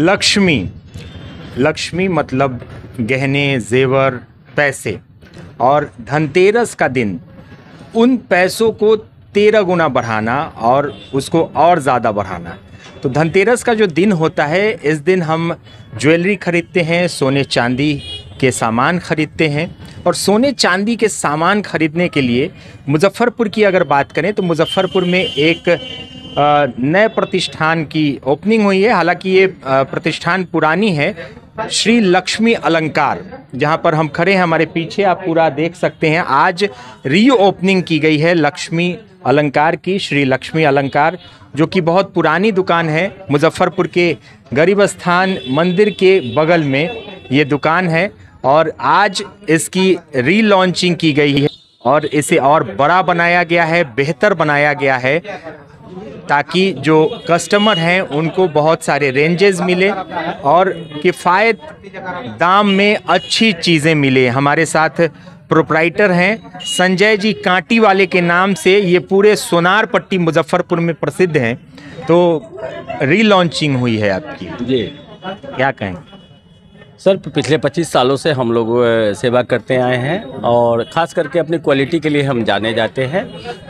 लक्ष्मी। लक्ष्मी मतलब गहने, जेवर, पैसे। और धनतेरस का दिन, उन पैसों को तेरह गुना बढ़ाना और उसको और ज़्यादा बढ़ाना। तो धनतेरस का जो दिन होता है, इस दिन हम ज्वेलरी खरीदते हैं, सोने चांदी के सामान खरीदते हैं। और सोने चांदी के सामान खरीदने के लिए मुजफ्फ़रपुर की अगर बात करें तो मुजफ्फ़रपुर में एक नए प्रतिष्ठान की ओपनिंग हुई है। हालाँकि ये प्रतिष्ठान पुरानी है। श्री लक्ष्मी अलंकार, जहाँ पर हम खड़े हैं, हमारे पीछे आप पूरा देख सकते हैं। आज री ओपनिंग की गई है लक्ष्मी अलंकार की, श्री लक्ष्मी अलंकार, जो कि बहुत पुरानी दुकान है। मुजफ्फरपुर के गरीब स्थान मंदिर के बगल में ये दुकान है और आज इसकी री लॉन्चिंग की गई है और इसे और बड़ा बनाया गया है, बेहतर बनाया गया है। ताकि जो कस्टमर हैं उनको बहुत सारे रेंजेस मिले और किफ़ायत दाम में अच्छी चीज़ें मिले। हमारे साथ प्रोप्राइटर हैं संजय जी कांटी वाले के नाम से ये पूरे सोनार पट्टी मुजफ्फरपुर में प्रसिद्ध हैं। तो रीलॉन्चिंग हुई है आपकी। जी। क्या कहें? सर पिछले 25 सालों से हम लोग सेवा करते आए हैं और ख़ास करके अपनी क्वालिटी के लिए हम जाने जाते हैं।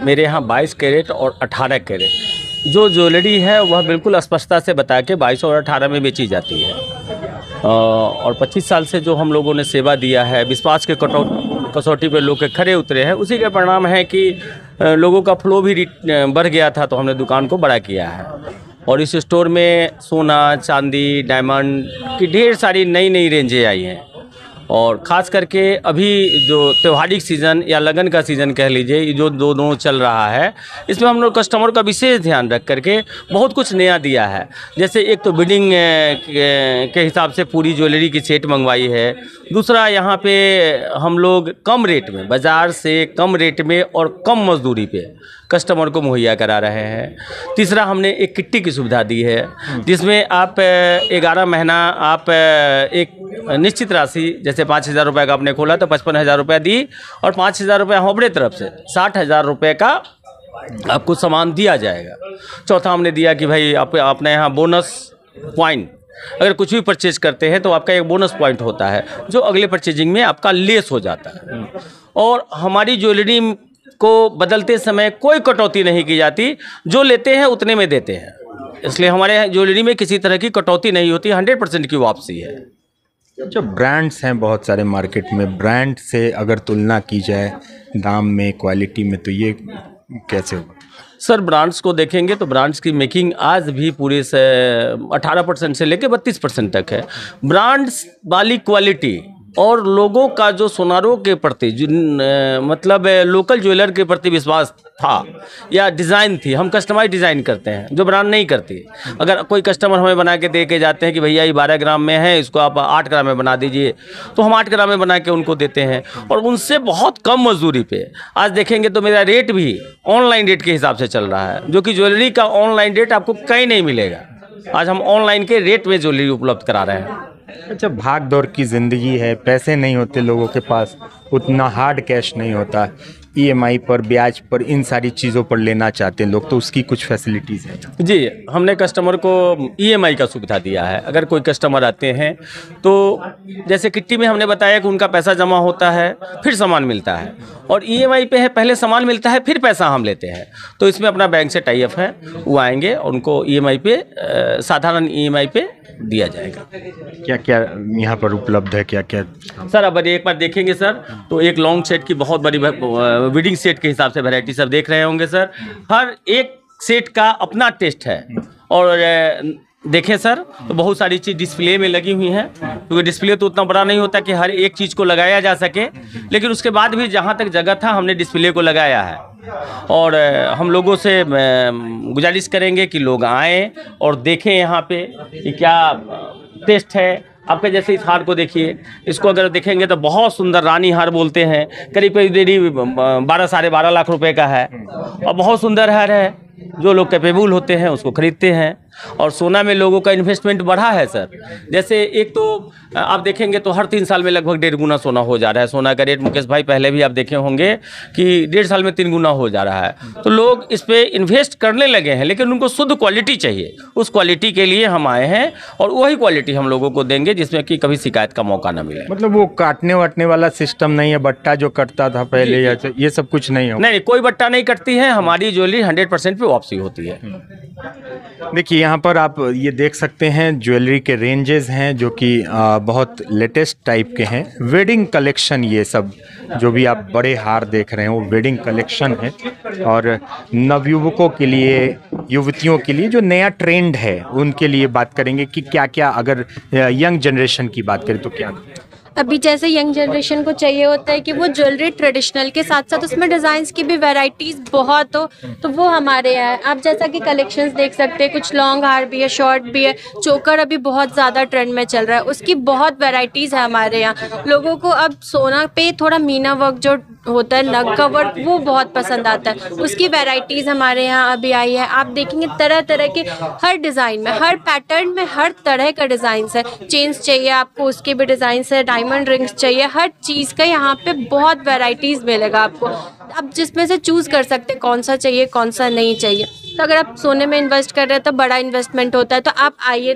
मेरे यहाँ 22 कैरेट और 18 कैरेट। जो ज्वेलरी है, वह बिल्कुल स्पष्टता से बता के 22 और 18 में बेची जाती है। और 25 साल से जो हम लोगों ने सेवा दिया है, विश्वास के कटौ, कसौटी पर लोग के खड़े उतरे हैं, उसी के परिणाम है कि लोगों का फ्लो भी बढ़ गया था तो हमने दुकान को बड़ा किया है। और इस स्टोर में सोना, चांदी, डायमंड की ढेर सारी नई नई रेंजें आई हैं। और ख़ास करके अभी जो त्योहारिक सीज़न या लगन का सीज़न कह लीजिए जो दोनों चल रहा है, इसमें हम लोग कस्टमर का विशेष ध्यान रख करके बहुत कुछ नया दिया है। जैसे एक तो बिल्डिंग के हिसाब से पूरी ज्वेलरी की सेट मंगवाई है। दूसरा, यहाँ पे हम लोग कम रेट में, बाज़ार से कम रेट में और कम मजदूरी पे कस्टमर को मुहैया करा रहे हैं। तीसरा, हमने एक किट्टी की सुविधा दी है, जिसमें आप ग्यारह महीना आप एक निश्चित राशि, जैसे पाँच हज़ार रुपये का आपने खोला तो पचपन हज़ार रुपये दी और पाँच हज़ार रुपये हमारे तरफ़ से, साठ हज़ार रुपये का आपको सामान दिया जाएगा। चौथा हमने दिया कि भाई आप अपने यहाँ बोनस पॉइंट, अगर कुछ भी परचेज करते हैं तो आपका एक बोनस पॉइंट होता है, जो अगले परचेजिंग में आपका लेस हो जाता है। और हमारी ज्वेलरी को बदलते समय कोई कटौती नहीं की जाती, जो लेते हैं उतने में देते हैं। इसलिए हमारे ज्वेलरी में किसी तरह की कटौती नहीं होती, हंड्रेड परसेंट की वापसी है। जो ब्रांड्स हैं बहुत सारे मार्केट में ब्रांड से अगर तुलना की जाए दाम में क्वालिटी में तो ये कैसे होगा? सर ब्रांड्स को देखेंगे तो ब्रांड्स की मेकिंग आज भी पूरे से 18 परसेंट से लेकर बत्तीस परसेंट तक है। ब्रांड्स वाली क्वालिटी और लोगों का जो सोनारों के प्रति अ, मतलब लोकल ज्वेलर के प्रति विश्वास था या डिज़ाइन थी हम कस्टमाइज डिज़ाइन करते हैं जो ब्रांड नहीं करती। अगर कोई कस्टमर हमें बना के दे के जाते हैं कि भैया ये बारह ग्राम में है इसको आप आठ ग्राम में बना दीजिए तो हम आठ ग्राम में बना के उनको देते हैं और उनसे बहुत कम मजदूरी पे। आज देखेंगे तो मेरा रेट भी ऑनलाइन रेट के हिसाब से चल रहा है जो कि ज्वेलरी का ऑनलाइन रेट आपको कहीं नहीं मिलेगा। आज हम ऑनलाइन के रेट में ज्वेलरी उपलब्ध करा रहे हैं। अच्छा भाग दौड़ की ज़िंदगी है, पैसे नहीं होते लोगों के पास, उतना हार्ड कैश नहीं होता। ईएमआई पर ब्याज पर इन सारी चीज़ों पर लेना चाहते हैं लोग तो उसकी कुछ फैसिलिटीज़ हैं। जी हमने कस्टमर को ईएमआई का सुविधा दिया है। अगर कोई कस्टमर आते हैं तो जैसे किट्टी में हमने बताया कि उनका पैसा जमा होता है फिर सामान मिलता है। और ईएमआई पे है पहले सामान मिलता है फिर पैसा हम लेते हैं। तो इसमें अपना बैंक से टाई अप है वो आएँगे और उनको ईएमआई पे साधारण ईएमआई पे दिया जाएगा। क्या क्या यहाँ पर उपलब्ध है क्या क्या सर अब एक बार देखेंगे सर। तो एक लॉन्ग सेट की बहुत बड़ी विडिंग सेट के हिसाब से वैरायटी सब देख रहे होंगे सर हर एक सेट का अपना टेस्ट है। और देखें सर तो बहुत सारी चीज़ डिस्प्ले में लगी हुई हैं। क्योंकि डिस्प्ले तो उतना बड़ा नहीं होता कि हर एक चीज़ को लगाया जा सके। लेकिन उसके बाद भी जहाँ तक जगह था, हमने डिस्प्ले को लगाया है। और हम लोगों से गुजारिश करेंगे कि लोग आएँ और देखें यहाँ पे कि क्या टेस्ट है। आपके जैसे इस हार को देखिए, इसको अगर देखेंगे तो बहुत सुंदर रानी हार बोलते हैं। करीब करीब देरी बारह, साढ़े बारह लाख रुपए का है। और बहुत सुंदर हार है। जो लोग कैपेबल होते हैं, उसको खरीदते हैं। और सोना में लोगों का इन्वेस्टमेंट बढ़ा है सर जैसे एक तो आप देखेंगे तो हर तीन साल में लगभग डेढ़ गुना सोना हो जा रहा है। सोना का रेट मुकेश भाई पहले भी आप देखे होंगे कि डेढ़ साल में तीन गुना हो जा रहा है। तो लोग इस पर इन्वेस्ट करने लगे हैं लेकिन उनको शुद्ध क्वालिटी चाहिए। उस क्वालिटी के लिए हम आए हैं और वही क्वालिटी हम लोगों को देंगे जिसमें कि कभी शिकायत का मौका ना मिले। मतलब वो काटने वाटने वाला सिस्टम नहीं है बट्टा जो कटता था पहले या ये सब कुछ नहीं हो। नहीं कोई बट्टा नहीं कटती है हमारी ज्वेलरी हंड्रेड परसेंट पे वापसी होती है। देखिए यहाँ पर आप ये देख सकते हैं ज्वेलरी के रेंजेस हैं जो कि बहुत लेटेस्ट टाइप के हैं। वेडिंग कलेक्शन ये सब, जो भी आप बड़े हार देख रहे हैं, वो वेडिंग कलेक्शन है। और नवयुवकों के लिए, युवतियों के लिए जो नया ट्रेंड है, उनके लिए बात करेंगे कि क्या क्या अगर यंग जनरेशन की बात करें तो क्या। अभी जैसे यंग जनरेशन को चाहिए होता है कि वो ज्वेलरी ट्रेडिशनल के साथ साथ उसमें डिज़ाइंस की भी वेराइटीज़ बहुत हो तो वो हमारे यहाँ आप जैसा कि कलेक्शंस देख सकते हैं, कुछ लॉन्ग हार भी है शॉर्ट भी है चोकर अभी बहुत ज़्यादा ट्रेंड में चल रहा है। उसकी बहुत वेराइटीज़ है हमारे यहाँ। लोगों को अब सोना पे थोड़ा मीना वर्क जो होता है, नग का वर्क वो बहुत पसंद आता है। उसकी वैरायटीज़ हमारे यहाँ अभी आई है। आप देखेंगे तरह तरह के, हर डिज़ाइन में, हर पैटर्न में, हर तरह का डिज़ाइन है। चेन्स चाहिए आपको, उसके भी डिज़ाइन है डायमंड रिंग्स चाहिए, हर चीज़ का यहाँ पे बहुत वैरायटीज़ मिलेगा आपको। आप जिसमें से चूज़ कर सकते हैं, कौन सा चाहिए, कौन सा नहीं चाहिए। तो अगर आप सोने में इन्वेस्ट कर रहे हैं तो बड़ा इन्वेस्टमेंट होता है। तो आप आइए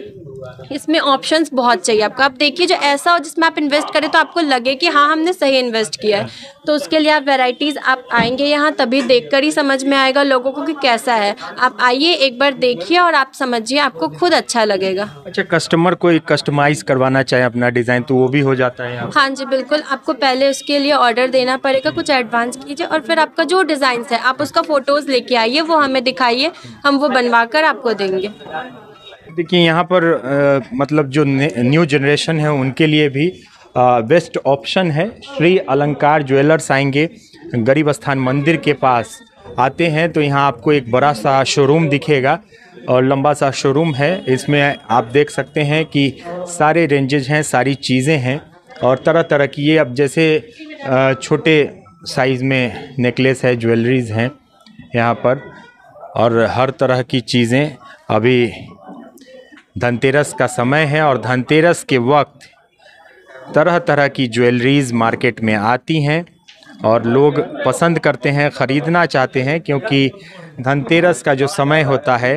इसमें ऑप्शंस बहुत चाहिए आपको। आप देखिए जो ऐसा हो जिसमें आप इन्वेस्ट करें तो आपको लगे कि हाँ हमने सही इन्वेस्ट किया है। तो उसके लिए आप वैरायटीज़ आप आएँगे यहाँ तभी देखकर ही समझ में आएगा लोगों को कि कैसा है। आप आइए एक बार देखिए और आप समझिए आपको खुद अच्छा लगेगा। अच्छा कस्टमर को कस्टमाइज करवाना चाहे अपना डिज़ाइन तो वो भी हो जाता है हाँ जी बिल्कुल। आपको पहले उसके लिए ऑर्डर देना पड़ेगा कुछ एडवांस कीजिए और फिर आपका जो डिज़ाइन है आप उसका फ़ोटोज़ लेके आइए वो हमें दिखाइए हम वो बनवा कर आपको देंगे। देखिए यहाँ पर आ, मतलब जो न्यू जनरेशन है उनके लिए भी बेस्ट ऑप्शन है। श्री अलंकार ज्वेलर्स आएँगे गरीब स्थान मंदिर के पास आते हैं तो यहाँ आपको एक बड़ा सा शोरूम दिखेगा और लंबा सा शोरूम है। इसमें आप देख सकते हैं कि सारे रेंजेज हैं सारी चीज़ें हैं और तरह तरह की ये अब जैसे छोटे साइज़ में नेकलेस है ज्वेलरीज हैं यहाँ पर और हर तरह की चीज़ें अभी धनतेरस का समय है और धनतेरस के वक्त तरह तरह की ज्वेलरीज मार्केट में आती हैं और लोग पसंद करते हैं, ख़रीदना चाहते हैं, क्योंकि धनतेरस का जो समय होता है,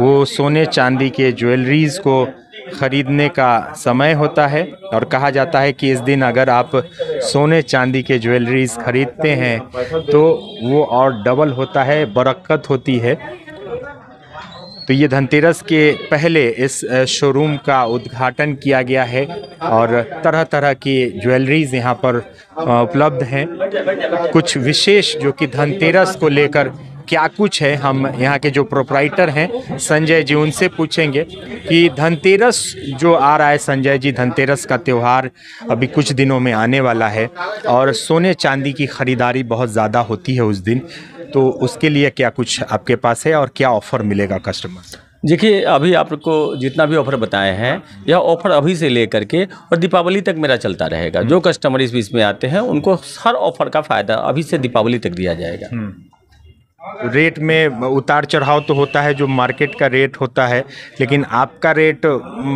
वो सोने चांदी के ज्वेलरीज को ख़रीदने का समय होता है और कहा जाता है कि इस दिन अगर आप सोने चांदी के ज्वेलरीज ख़रीदते हैं तो वो और डबल होता है, बरक्कत होती है। तो ये धनतेरस के पहले इस शोरूम का उद्घाटन किया गया है और तरह तरह की ज्वेलरीज यहाँ पर उपलब्ध हैं। कुछ विशेष जो कि धनतेरस को लेकर क्या कुछ है, हम यहाँ के जो प्रोपराइटर हैं, संजय जी उनसे पूछेंगे कि धनतेरस जो आ रहा है, संजय जी, धनतेरस का त्यौहार अभी कुछ दिनों में आने वाला है और सोने चांदी की ख़रीदारी बहुत ज़्यादा होती है उस दिन। तो उसके लिए क्या कुछ आपके पास है और क्या ऑफ़र मिलेगा कस्टमर देखिए अभी आपको जितना भी ऑफ़र बताए हैं यह ऑफ़र अभी से लेकर के और दीपावली तक मेरा चलता रहेगा। जो कस्टमर इस बीच में आते हैं उनको हर ऑफ़र का फ़ायदा अभी से दीपावली तक दिया जाएगा। हम्म। रेट में उतार चढ़ाव तो होता है जो मार्केट का रेट होता है लेकिन आपका रेट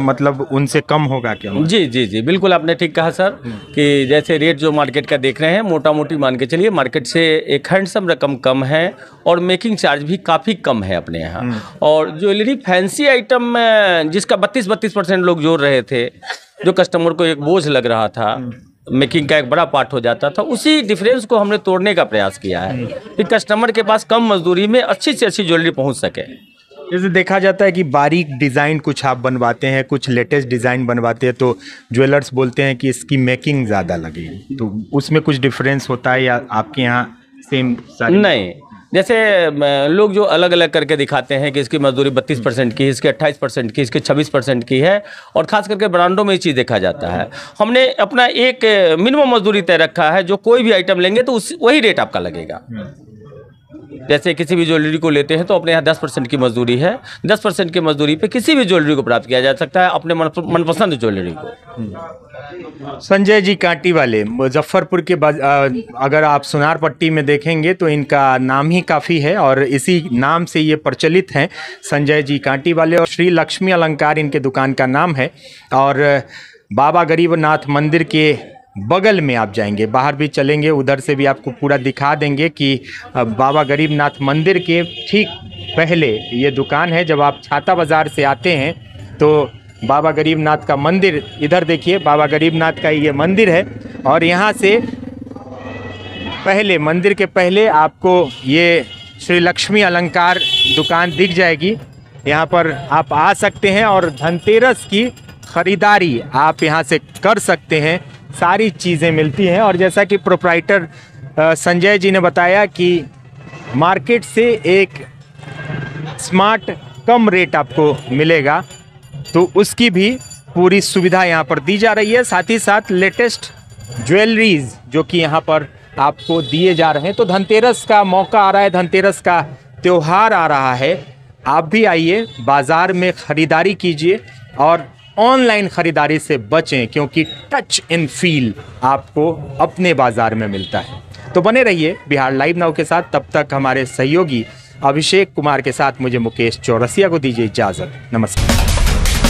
मतलब उनसे कम होगा क्या जी जी जी बिल्कुल आपने ठीक कहा सर कि जैसे रेट जो मार्केट का देख रहे हैं मोटा मोटी मान के चलिए मार्केट से एक हैंडसम रकम कम है और मेकिंग चार्ज भी काफ़ी कम है अपने यहाँ हम्म। और ज्वेलरी फैंसी आइटम जिसका बत्तीस बत्तीस परसेंट लोग जोड़ रहे थे जो कस्टमर को एक बोझ लग रहा था हम्म। मेकिंग का एक बड़ा पार्ट हो जाता था उसी डिफरेंस को हमने तोड़ने का प्रयास किया है कि कस्टमर के पास कम मजदूरी में अच्छी से अच्छी ज्वेलरी पहुँच सके। जैसे देखा जाता है कि बारीक डिज़ाइन कुछ आप बनवाते हैं कुछ लेटेस्ट डिज़ाइन बनवाते हैं तो ज्वेलर्स बोलते हैं कि इसकी मेकिंग ज़्यादा लगेगी। तो उसमें कुछ डिफरेंस होता है या आपके यहाँ सेम नहीं जैसे लोग जो अलग अलग करके दिखाते हैं कि इसकी मजदूरी बत्तीस परसेंट की इसके अट्ठाईस परसेंट की, इसके छब्बीस परसेंट की है, और ख़ास करके ब्रांडों में ये चीज़ देखा जाता है। हमने अपना एक, मिनिमम मजदूरी तय रखा है, जो कोई भी आइटम लेंगे तो उस, वही रेट आपका लगेगा। जैसे किसी भी ज्वेलरी को लेते हैं तो अपने यहाँ दस परसेंट की मजदूरी है। दस परसेंट की मजदूरी पे किसी भी ज्वेलरी को प्राप्त किया जा सकता है अपने मन मनपसंद ज्वेलरी को। संजय जी कांटी वाले, मुजफ्फरपुर के अगर आप सुनार पट्टी में देखेंगे तो इनका नाम ही काफ़ी है और इसी नाम से ये प्रचलित हैं संजय जी कांटी वाले और श्री लक्ष्मी अलंकार इनके दुकान का नाम है। और बाबा गरीबनाथ मंदिर के बगल में आप जाएँगे, बाहर भी चलेंगे, उधर से भी आपको पूरा दिखा देंगे कि बाबा गरीबनाथ मंदिर के ठीक पहले ये दुकान है, जब आप छाता बाज़ार से आते हैं तो बाबा गरीबनाथ का मंदिर, इधर देखिए, बाबा गरीबनाथ का ये मंदिर है, और यहाँ से पहले, मंदिर के पहले आपको ये श्री लक्ष्मी अलंकार दुकान दिख जाएगी। यहाँ पर आप आ सकते हैं और धनतेरस की खरीदारी आप यहाँ से कर सकते हैं। सारी चीज़ें मिलती हैं और जैसा कि प्रोप्राइटर संजय जी ने बताया कि मार्केट से एक स्मार्ट कम रेट आपको मिलेगा तो उसकी भी पूरी सुविधा यहाँ पर दी जा रही है। साथ ही साथ लेटेस्ट ज्वेलरीज जो कि यहाँ पर आपको दिए जा रहे हैं। तो धनतेरस का मौका आ रहा है, धनतेरस का त्यौहार आ रहा है। आप भी आइए, बाज़ार में ख़रीदारी कीजिए और ऑनलाइन ख़रीदारी से बचें, क्योंकि टच एंड फील आपको अपने बाज़ार में मिलता है। तो बने रहिए बिहार लाइव नाउ के साथ। तब तक हमारे सहयोगी अभिषेक कुमार के साथ मुझे मुकेश चौरसिया को दीजिए इजाज़त। नमस्कार।